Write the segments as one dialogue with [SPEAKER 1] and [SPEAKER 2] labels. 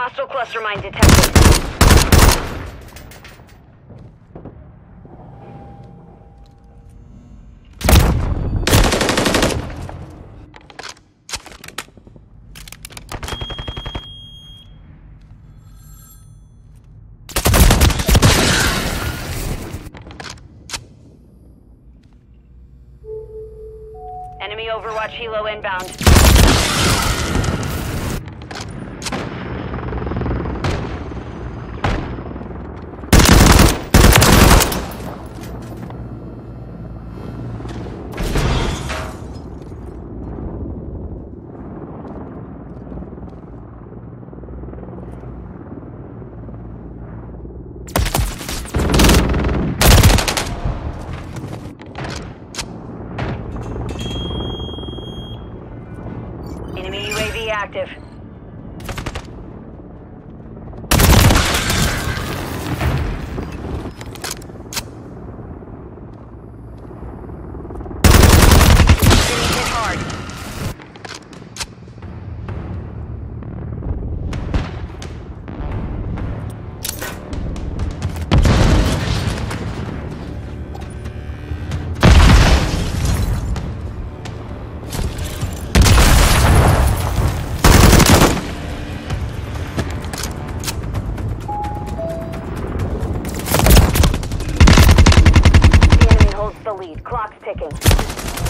[SPEAKER 1] Hostile cluster mine detected. Enemy Overwatch Helo inbound. Enemy UAV active. Clock's ticking.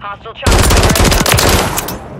[SPEAKER 1] Hostile chopper.